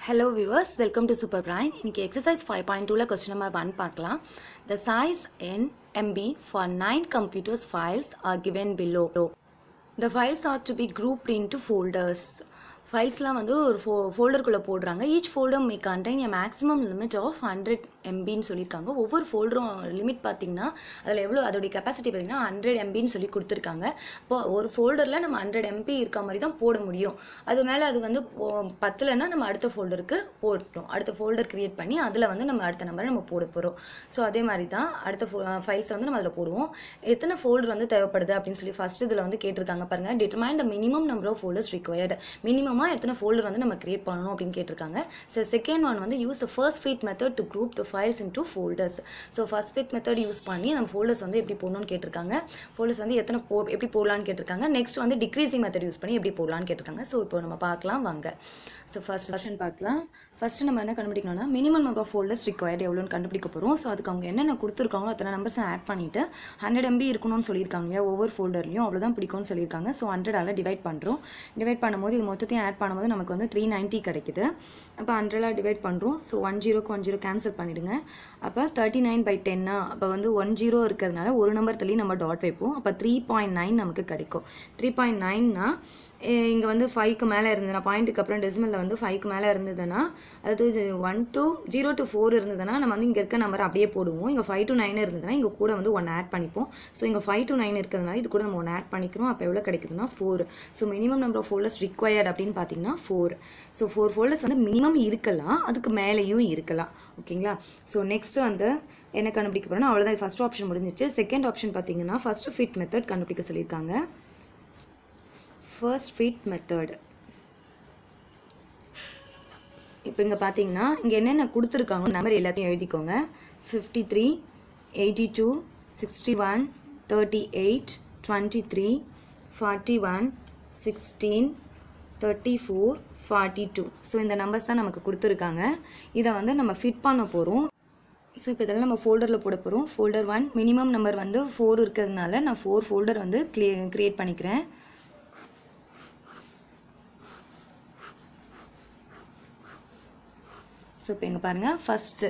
Hello viewers welcome to super brain இன்னைக்கு exercise five point டூவில் question number one பார்க்கலாம். The size in MB for nine computers files are given below the files are to be group into folders ஃபைல்ஸ்லாம் வந்து ஒரு ஃபோ ஃபோல்டருக்குள்ளே போடுறாங்க. Each folder may contain a maximum limit of hundred எம்பின்னு சொல்லியிருக்காங்க. ஒவ்வொரு ஃபோல்டரும் limit பார்த்தீங்கன்னா அதில் எவ்வளோ அதோடைய கெப்பாசிட்டி பார்த்தீங்கன்னா ஹண்ட்ரட் எம்பின்னு சொல்லி கொடுத்துருக்காங்க. இப்போ ஒரு ஃபோல்டரில் நம்ம ஹண்ட்ரட் எம்பி இருக்க மாதிரி தான் போட முடியும். அது மேலே அது வந்து போ- பத்தலைன்னா நம்ம அடுத்த ஃபோல்டருக்கு போட்டுரும் அடுத்த ஃபோல்டர் க்ரியேட் பண்ணி அதில் வந்து நம்ம அடுத்த நம்பரை நம்ம போட போகிறோம் ஸோ அதே மாதிரி தான் அடுத்த ஃபைல்ஸை வந்து நம்ம அதில் போடுவோம். எத்தனை ஃபோல்டர் வந்து தேவைப்படுது அப்படின்னு சொல்லி ஃபஸ்ட் இதில் வந்து கேட்டிருக்காங்க பாருங்க. Determine the minimum number of folders required மொத்தமாக எத்தனை ஃபோல்டர் வந்து நம்ம கிரியேட் பண்ணணும் அப்படின்னு கேட்டிருக்காங்க. ஸோ செகண்ட் ஒன் வந்து use the first fit method to group the files into folders so first fit method use பண்ணி நம்ம ஃபோல்டர்ஸ் வந்து எப்படி போடணும்னு கேட்டிருக்காங்க. ஃபோல்டர்ஸ் வந்து எத்தனை போ எப்படி போடலான்னு கேட்டிருக்காங்க. நெக்ஸ்ட் வந்து டிக்ரீசிங் மெத்தட் யூஸ் பண்ணி எப்படி போடலான்னு கேட்டிருக்காங்க. ஸோ இப்போ நம்ம பார்க்கலாம் வாங்க. ஸோ ஃபர்ஸ்ட் ஃபர்ஸ்ட் பார்க்கலாம். ஃபர்ஸ்ட் நம்ம என்ன கண்டுபிடிக்கணும்னா minimum number of folders required எவ்வளோன்னு கண்டுபிடிக்க போகிறோம் ஸோ அதுக்கு அவங்க என்னென்ன கொடுத்துருக்காங்களோ அத்தனை நம்பர்ஸை ஆட் பண்ணிட்டு ஹண்ட்ரட் எம்பி இருக்கணும்னு சொல்லியிருக்காங்க இல்லையா ஒவ்வொரு ஃபோல்டர்லையும் அவ்வளோதான் பிடிக்கும்னு சொல்லியிருக்காங்க. ஸோ ஹண்ட்ரடால் டிவைட் பண்ணுறோம் டிவைட் பண்ணும்போது இது மொத்தத்தையும் ஆட் பண்ணும்போது நமக்கு வந்து த்ரீ நைன்ட்டி கிடைக்குது. அப்போ ஹண்ட்ரடாக டிவைட் பண்ணுறோம் ஸோ ஒன் ஜீரோக்கு ஒன் ஜீரோ கேன்சல் பண்ணிவிடுங்க அப்போ தேர்ட்டி நைன் பை டென்னா அப்போ வந்து ஒன் ஜீரோ இருக்கிறதுனால ஒரு நம்பர் தள்ளி நம்ம டாட் வைப்போம். அப்போ த்ரீ பாயிண்ட் நைன் நமக்கு கிடைக்கும். த்ரீ பாயிண்ட் நைன்னா இங்கே வந்து ஃபைவ்க்கு மேலே இருந்ததுன்னா பாயிண்ட்டுக்கு அப்புறம் டெசிமலில் வந்து ஃபைவ்க்கு மேலே இருந்ததுன்னா அது one two zero to four இருந்ததுன்னா நம்ம வந்து இங்கே இருக்க நம்பர் அப்படியே போடுவோம். இங்கே ஃபைவ் டு நைன் இருந்ததுன்னா இங்கே கூட வந்து ஒன் ஆட் பண்ணிப்போம். ஸோ இங்கே ஃபைவ் டு நைன் இருக்கிறதுனால இது கூட நம்ம ஒன் ஆட் பண்ணிக்கிறோம். அப்போ எவ்வளோ கிடைக்குதுன்னா four so minimum number of folders required அப்படின்னு பார்த்தீங்கன்னா ஃபோர் ஸோ ஃபோர் ஃபோல்டர்ஸ் வந்து மினிமம் இருக்கலாம். அதுக்கு மேலேயும் இருக்கலாம். ஓகேங்களா? ஸோ நெக்ஸ்ட்டு வந்து என்ன கண்டுபிடிக்க போகிறோன்னா அவ்வளோதான் ஃபஸ்ட் ஆப்ஷன் முடிஞ்சிச்சு. செகண்ட் ஆப்ஷன் பார்த்தீங்கன்னா ஃபஸ்ட்டு ஃபிட் மெத்தட் கண்டுபிடிக்க சொல்லியிருக்காங்க. ஃபர்ஸ்ட் ஃபிட் மெத்தட் இப்போ இங்கே பார்த்தீங்கன்னா இங்கே என்னென்ன கொடுத்துருக்காங்க நம்பர் எல்லாத்தையும் எழுதிக்கோங்க. Fifty three eighty two sixty one thirty eight twenty three forty one sixteen thirty four forty two so இந்த நம்பர்ஸ் தான் நமக்கு கொடுத்துருக்காங்க. இதை வந்து நம்ம ஃபிட் பண்ண போகிறோம் ஸோ இப்போ இதெல்லாம் நம்ம ஃபோல்டரில் போட போகிறோம் ஃபோல்டர் ஒன் மினிமம் நம்பர் வந்து ஃபோர் இருக்கிறதுனால நான் ஃபோர் ஃபோல்டர் வந்து க்ளியே க்ரியேட் பண்ணிக்கிறேன். ஸோ இப்போ இங்கே பாருங்கள் ஃபஸ்ட்டு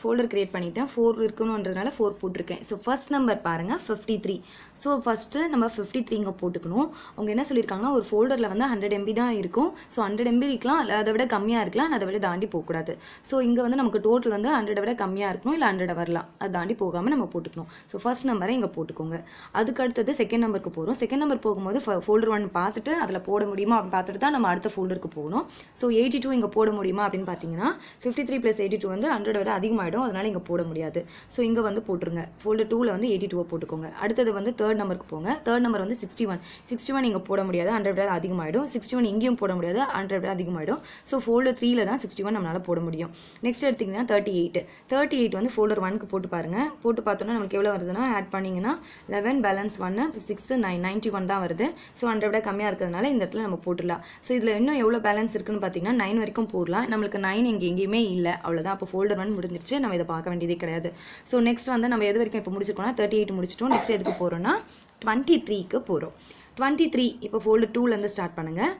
ஃபோல்டர் க்ரியேட் பண்ணிட்டேன். ஃபோர் இருக்கணுன்றதுனால ஃபோர் போட்டிருக்கேன். ஸோ ஃபர்ஸ்ட் நம்பர் பாருங்கள் ஃபிஃப்டி த்ரீ ஸோ ஃபஸ்ட்டு நம்ம ஃபிஃப்டி த்ரீ இங்கே போட்டுக்கணும். அவங்க என்ன சொல்லியிருக்காங்கன்னா ஒரு ஃபோல்டரில் வந்து ஹண்ட்ரட் எம்பி தான் இருக்கும். ஸோ ஹண்ட்ரட் எம்பி இருக்கலாம் இல்லை அதை விட கம்மியாக இருக்கலாம் அதை விட தாண்டி போகக்கூடாது. ஸோ இங்கே வந்து நமக்கு டோட்டல் வந்து ஹண்ட்ரடை விட கம்மியாக இருக்கணும் இல்லை ஹண்ட்ரட் வரலாம். அது தாண்டி போகாமல் நம்ம போட்டுக்கணும். ஸோ ஃபர்ஸ்ட் நம்பரை இங்கே போட்டுக்கோங்க. அதுக்கு அடுத்தது செகண்ட் நம்பருக்கு போகிறோம் செகண்ட் நம்பர் போகும்போது ஃபோல்டர் ஒன் பார்த்துட்டு அதில் போட முடியுமா அப்படின்னு பார்த்துட்டு தான் நம்ம அடுத்த ஃபோல்டருக்கு போகணும். ஸோ எயிட்டி டூ இங்கே போட முடியுமா அப்படின்னு பார்த்தீங்கன்னா fifty three plus eighty two வந்து ஹண்ட்ரட் விட ஆகிடும் அதனால இங்கே போட முடியாது. ஸோ இங்கே வந்து போட்டுருங்க. ஃபோல்டர் டூவில் வந்து எயிட்டி டூவை போட்டுக்கோங்க. அடுத்தது வந்து தேர்ட் நம்பருக்கு போங்க. தேர்ட் நம்பர் வந்து சிக்ஸ்டி ஒன் சிக்ஸ்டி ஒன் இங்கே போட முடியாது. ஹண்ட்ரட் விட அதிகமாகிடும் சிக்ஸ்டி ஒன் இங்கேயும் போட முடியாது. ஹண்ட்ரட் விட அதிகமாகிடும் ஸோ ஃபோல்டர் த்ரீயில் தான் சிக்ஸ்டி ஒன் நம்மளால் போட முடியும். நெக்ஸ்ட் எடுத்திங்கன்னா தேர்ட்டி எயிட் தேர்ட்டி எயிட் வந்து ஃபோல்டர் ஒனுக்கு போட்டு பாருங்கள் போட்டு பார்த்தோன்னா நமக்கு எவ்வளோ வருதுன்னா ஆட் பண்ணிங்கன்னா லெவன் பேலன்ஸ் ஒன்று சிக்ஸ் நைன் நைன்ட்டி ஒன் தான் வருது. ஸோ ஹண்ட்ரட் விட கம்மியாக இருக்கிறதுனால இந்த இடத்துல நம்ம போட்டுடலாம். ஸோ இதில் இன்னும் எவ்வளோ பேலன்ஸ் இருக்குன்னு பார்த்தீங்கன்னா நைன் வரைக்கும் போடலாம். நம்மளுக்கு நைன் இங்கே எங்கேயுமே இல்லை. அவ்வளோதான் அப்போ ஃபோல்டர் ஒன் முடிஞ்சிருச்சு. நம்ம இதை பார்க்க வேண்டியதே கிடையாது. ஸோ நெக்ஸ்ட் வந்து நம்ம எது வரைக்கும் இப்போ முடிச்சிருக்கோம்னா தேர்ட்டி எயிட் முடிச்சிட்டோம். நெக்ஸ்ட் எதுக்கு போகிறோம்னா டுவெண்ட்டி த்ரீக்கு போகிறோம் டுவெண்ட்டி த்ரீ இப்போ ஃபோல்டு டூலேருந்து ஸ்டார்ட் பண்ணுங்கள்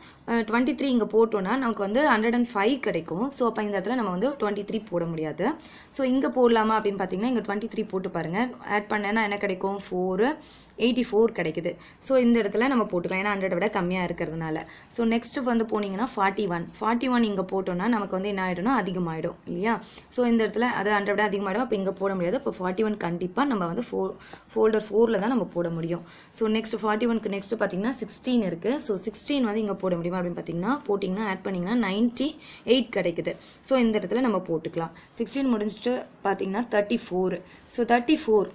டுவெண்ட்டி த்ரீ இங்கே போட்டோன்னா நமக்கு வந்து ஹண்ட்ரட் அண்ட் ஃபைவ் கிடைக்கும். ஸோ அப்போ இந்த இடத்துல நம்ம வந்து டுவெண்ட்டி த்ரீ போட முடியாது. ஸோ இங்கே போடலாமா அப்படின்னு பார்த்தீங்கன்னா இங்கே டுவெண்ட்டி த்ரீ போட்டு பாருங்கள் ஆட் பண்ணேன்னா என்ன கிடைக்கும்? ஃபோரு எயிட்டி ஃபோர் கிடைக்குது. ஸோ இந்த இடத்துல நம்ம போட்டுக்கலாம். ஏன்னா ஹண்ட்ரட் விட கம்மியாக இருக்கிறதுனால. ஸோ நெக்ஸ்ட்டு வந்து போனீங்கன்னா ஃபார்ட்டி ஒன் ஃபார்ட்டி ஒன் இங்கே போட்டோன்னா நமக்கு வந்து என்ன ஆகிடும்னா அதிகமாகிடும் இல்லையா? ஸோ இந்த இடத்துல அது ஹண்ட்ரட் விட அதிகமாகிடும் அப்போ இங்கே போட முடியாது. இப்போ ஃபார்ட்டி ஒன் கண்டிப்பாக நம்ம வந்து ஃபோ ஃபோல்டர் ஃபோரில் தான் நம்ம போட முடியும். ஸோ நெக்ஸ்ட் ஃபார்ட்டி ஒனுக்கு நெக்ஸ்ட் பார்த்தீங்கன்னா சிக்ஸ்டீன் இருக்குது ஸோ சிக்ஸ்டீன் வந்து இங்கே போட முடியுமா அப்படின்னு பார்த்தீங்கன்னா போட்டிங்கன்னா ஆட் பண்ணிங்கன்னா நைன்ட்டி எயிட் கிடைக்குது. ஸோ இந்த இடத்துல நம்ம போட்டுக்கலாம். சிக்ஸ்டீன் முடிஞ்சிட்டு பார்த்தீங்கன்னா thirty four so thirty four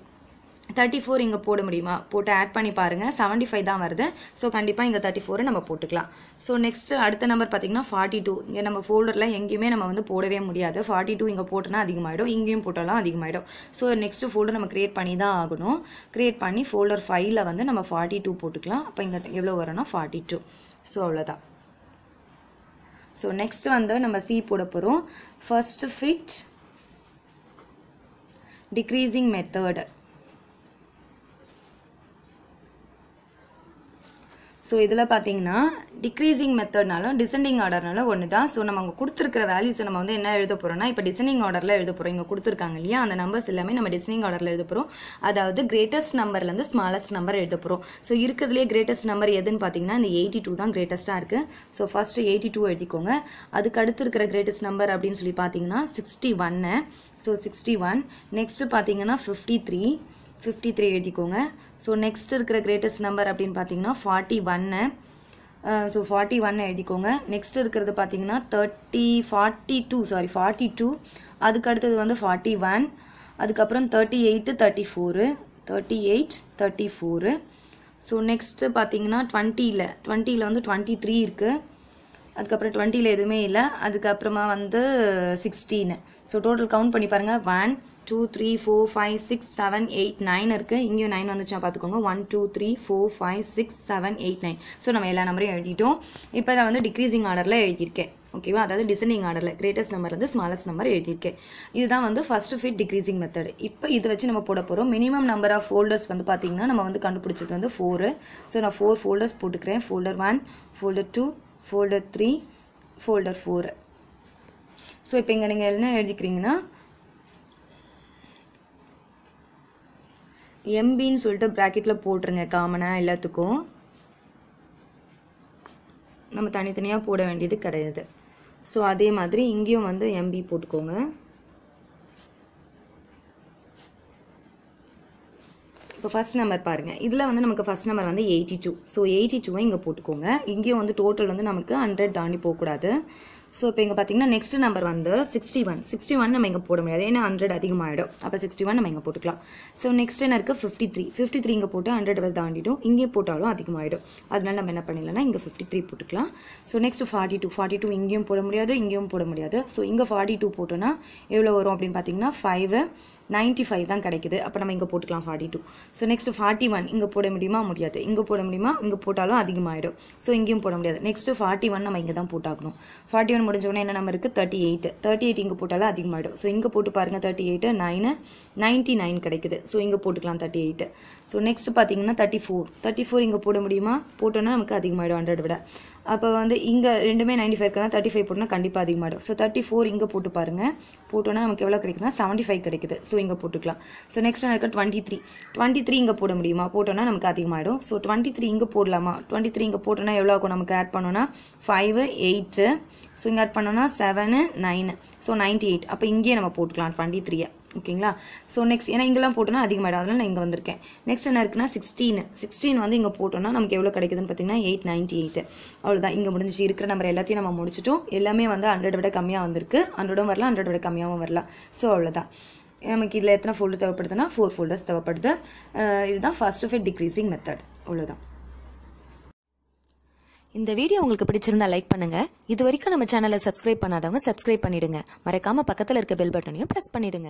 thirty four இங்கே போட முடியுமா? போட்டு ஆட் பண்ணி பாருங்கள் செவன்ட்டி ஃபைவ் தான் வருது. ஸோ கண்டிப்பாக இங்கே தேர்ட்டி ஃபோரை நம்ம போட்டுக்கலாம். ஸோ நெக்ஸ்ட்டு அடுத்த நம்பர் பார்த்தீங்கன்னா ஃபார்ட்டி டூ இங்கே நம்ம ஃபோல்டரில் எங்கேயுமே நம்ம வந்து போடவே முடியாது. ஃபார்ட்டி டூ இங்கே போட்டோன்னா அதிகமாகிடும் இங்கேயும் போட்டாலும் அதிகமாகிடும் ஸோ நெக்ஸ்ட்டு ஃபோல்டர் நம்ம க்ரியேட் பண்ணி தான் ஆகணும். க்ரியேட் பண்ணி ஃபோல்டர் ஃபைவ்ல வந்து நம்ம ஃபார்ட்டி டூ போட்டுக்கலாம். அப்போ இங்கே எவ்வளோ வரும்னா ஃபார்ட்டி டூ ஸோ அவ்வளோதான் ஸோ நெக்ஸ்ட் வந்து நம்ம சி போட போகிறோம் first fit decreasing method so இதில் பார்த்தீங்கன்னா டிக்ரீசிங் மெத்தட்னாலும் டிசெண்டிங் ஆர்டர்னாலும் ஒன்று தான் ஸோ நம்ம அங்கே கொடுத்துருக்கிற வேல்யூஸை நம்ம வந்து என்ன எழுத போகிறோம்னா இப்போ டிசெண்டிங் ஆர்டரில் எழுத போகிறோம் இங்கே கொடுத்துருக்காங்க இல்லையா? அந்த நம்பர்ஸ் எல்லாமே நம்ம டிசெண்டிங் ஆர்டரில் எழுத போகிறோம் அதாவது கிரேட்டஸ்ட் நம்பர்லேருந்து ஸ்மாலஸ்ட் நம்பர் எழுத போகிறோம் ஸோ இருக்கிறதுலே கிரேட்டஸ்ட் நம்பர் எதுன்னு பார்த்தீங்கன்னா இந்த எயிட்டி டூ தான் கிரேட்டஸ்ட்டாக இருக்குது ஸோ ஃபஸ்ட்டு எயிட்டி டூ எழுதிக்கோங்க. அதுக்கு அடுத்து இருக்கிற கிரேட்டஸ்ட் நம்பர் அப்படின்னு சொல்லி பார்த்தீங்கன்னா சிக்ஸ்டி ஒன்னு ஸோ சிக்ஸ்டி ஒன் நெக்ஸ்ட்டு பார்த்தீங்கன்னா ஃபிஃப்டி த்ரீ ஃபிஃப்டி த்ரீ எழுதிக்கோங்க. ஸோ நெக்ஸ்ட் இருக்கிற கிரேட்டஸ்ட் நம்பர் அப்படின்னு பார்த்தீங்கன்னா ஃபார்ட்டி ஒன்னு ஸோ ஃபார்ட்டி ஒன் எழுதிக்கோங்க. நெக்ஸ்ட் இருக்கிறது பார்த்தீங்கன்னா thirty forty two sorry forty two அதுக்கு அடுத்தது வந்து ஃபார்ட்டி ஒன் அதுக்கப்புறம் thirty eight thirty four thirty eight thirty four so next பார்த்தீங்கன்னா டுவெண்ட்டியில் டுவெண்ட்டியில் வந்து டுவெண்ட்டி த்ரீ இருக்குது அதுக்கப்புறம் டுவெண்ட்டியில் எதுவுமே இல்லை. அதுக்கப்புறமா வந்து சிக்ஸ்டீனு ஸோ டோட்டல் கவுண்ட் பண்ணி பாருங்கள் one two three four five six seven eight nine இருக்குது இங்கேயும் நைன் வந்துச்சா பார்த்துக்கோங்க one two three four five six seven eight nine so நம்ம எல்லா நம்பரையும் எழுதிட்டோம். இப்போ இதை வந்து டிக்ரீசிங் ஆர்டரில் எழுதியிருக்கேன். ஓகேவா அதாவது டிசைனிங் ஆர்டரில் கிரேட்டஸ்ட் நம்பர் வந்து ஸ்மாலஸ்ட் நம்பர் எழுதியிருக்கேன். இதுதான் வந்து ஃபஸ்ட்டு ஃபிட் டிக்ரீசிங் மெத்தட் இப்போ இதை வச்சு நம்ம போட போகிறோம் மினிமம் நம்பர் ஆஃப் ஃபோல்டர்ஸ் வந்து பார்த்தீங்கன்னா நம்ம வந்து கண்டுபிடிச்சது வந்து ஃபோரு ஸோ நான் ஃபோர் ஃபோல்டர்ஸ் போட்டுக்கிறேன். Folder one folder two folder three folder four so இப்போ இங்கே நீங்கள் என்ன எழுதிக்கிறீங்கன்னா எம்பின்னு சொல்லிட்டு ப்ராக்கெட்டில் போட்டுருங்க காமனாக எல்லாத்துக்கும். நம்ம தனித்தனியாக போட வேண்டியது கிடையாது. ஸோ அதே மாதிரி இங்கேயும் வந்து எம்பி போட்டுக்கோங்க. இப்போ ஃபர்ஸ்ட் நம்பர் பாருங்கள் இதில் வந்து நமக்கு ஃபர்ஸ்ட் நம்பர் வந்து எயிட்டி டூ ஸோ எயிட்டி டூவை இங்கே போட்டுக்கோங்க. இங்கேயும் வந்து டோட்டல் வந்து நமக்கு ஹண்ட்ரட் தாண்டி போகக்கூடாது. ஸோ இப்போ இங்கே பார்த்தீங்கன்னா நெக்ஸ்ட் நம்பர் வந்து சிக்ஸ்டி ஒன் சிக்ஸ்டி ஒன் நம்ம இங்கே போட முடியாது. ஏன்னா ஹண்ட்ரட் அதிகமாகிடும் அப்போ சிக்ஸ்டி ஒன் நம்ம இங்கே போட்டுக்கலாம். ஸோ நெக்ஸ்ட் என்ன இருக்குது ஃபிஃப்டி த்ரீ ஃபிஃப்டி த்ரீ இங்கே போட்டு ஹண்ட்ரட் வரை தாண்டிடும் இங்கே போட்டாலும் அதிகமாகிடும் அதனால நம்ம என்ன பண்ணிடலாம்னா இங்கே ஃபிஃப்டி த்ரீ போட்டுக்கலாம். So next forty two forty two இங்கேயும் போட முடியாது இங்கேயும் போட முடியாது. ஸோ இங்கே ஃபார்ட்டி டூ போட்டோன்னா எவ்வளோ வரும் அப்படின்னு பார்த்தீங்கன்னா ஃபைவ் நைன்ட்டி ஃபைவ் தான் கிடைக்குது. அப்போ நம்ம இங்கே போட்டுக்கலாம் forty two so next forty one இங்கே போட முடியுமா? முடியாது. இங்கே போட முடியுமா? இங்கே போட்டாலும் அதிகமாகிடும் ஸோ இங்கேயும் போட முடியாது. நெக்ஸ்ட் ஃபார்ட்டி ஒன் நம்ம இங்கே தான் போட்டாகணும். ஃபார்ட்டி ஒன் முடிஞ்ச உடனே என்ன நம்ம இருக்குது தேர்ட்டி எயிட் தேர்ட்டி எயிட் இங்கே போட்டாலும் அதிகமாகிடும் ஸோ இங்கே போட்டு பாருங்கள் thirty eight nine ninety nine கிடைக்குது. ஸோ இங்கே போட்டுக்கலாம் தேர்ட்டி எயிட்டு ஸோ நெக்ஸ்ட் பார்த்தீங்கன்னா தேர்ட்டி ஃபோர் தேர்ட்டி ஃபோர் இங்கே போட முடியுமா? போட்டோன்னா நமக்கு அதிகமாகிடும் ஹண்ட்ரட் விட. அப்போ வந்து இங்கே ரெண்டுமே நைன்டி ஃபைவ் இருக்குன்னா தேர்ட்டி ஃபைவ் போட்டோம்னா கண்டிப்பாக அதிகமாகிடும் ஸோ தேர்ட்டி ஃபோர் இங்கே போட்டு பாருங்கள் போட்டோன்னா நமக்கு எவ்வளோ கிடைக்குதுன்னா செவன்ட்டி ஃபைவ் கிடைக்குது. ஸோ இங்கே போட்டுக்கலாம். ஸோ நெக்ஸ்ட் இருக்க டுவெண்ட்டி த்ரீ டுவெண்ட்டி த்ரீ இங்கே போட முடியுமா? போட்டோன்னா நமக்கு அதிகமாகிடும் ஸோ டுவெண்ட்டி த்ரீ இங்கே போடலாமா? டுவெண்ட்டி த்ரீ இங்கே போட்டோன்னா எவ்வளோ ஆகும்? நமக்கு ஆட் பண்ணோன்னா ஃபைவ் எயிட்டு ஸோ இங்கே ஆட் பண்ணோன்னா seven nine so ninety eight அப்போ இங்கேயே நம்ம போட்டுக்கலாம் டுவெண்ட்டி த்ரீயை ஓகேங்களா? ஸோ நெக்ஸ்ட் ஏன்னா இங்கெல்லாம் போட்டோன்னா அதிகமாகிடும் அதனால் நான் இங்கே வந்திருக்கேன். நெக்ஸ்ட் என்ன இருக்குன்னா சிக்ஸ்டீன் சிக்ஸ்டீன் வந்து இங்கே போட்டோன்னா நமக்கு எவ்வளோ கிடைக்குதுன்னு பார்த்தீங்கன்னா எயிட் நைன்ட்டி எயிட் அவ்வளோதான் இங்கே முடிஞ்சிச்சு இருக்கிற நம்பர் எல்லாத்தையும் நம்ம முடிச்சிட்டோம். எல்லாமே வந்து ஹண்ட்ரட் விட கம்மியாக வந்திருக்கு. ஹண்ட்ரடும் வரலாம் ஹண்ட்ரட் விட கம்மியாகவும் வரலாம் ஸோ அவ்வளோதான் நமக்கு இதில் எத்தனை ஃபோல்டர் தேவைப்படுதுன்னா ஃபோர் ஃபோல்டர்ஸ் தேவைப்படுது. இதுதான் ஃபர்ஸ்ட் ஆஃப் டிக்ரீசிங் மெத்தட் அவ்வளோதான் இந்த வீடியோ உங்களுக்கு பிடிச்சிருந்தா லைக் பண்ணுங்க. இது வரைக்கும் நம்ம சேனலை சப்ஸ்கிரைப் பண்ணாதவங்க சப்ஸ்கிரைப் பண்ணிடுங்க. மறக்காம பக்கத்தில் இருக்க பெல் பட்டனையும் ப்ரெஸ் பண்ணிடுங்க.